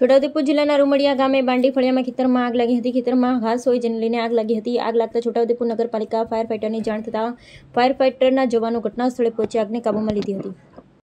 છોટાઉદેપુર જિલ્લાના રૂમડિયા ગામે બાંડી ફળિયામાં ખેતરમાં આગ લાગી હતી ખેતરમાં ઘાસ હોય જેને લઈને આગ લાગી હતી આગ લાગતા છોટાઉદેપુર નગરપાલિકા ફાયર ફાઇટરની જાણ થતાં ફાયર ફાઇટરના જવાનો ઘટના સ્થળે પહોંચી આગને કાબૂમાં લીધી હતી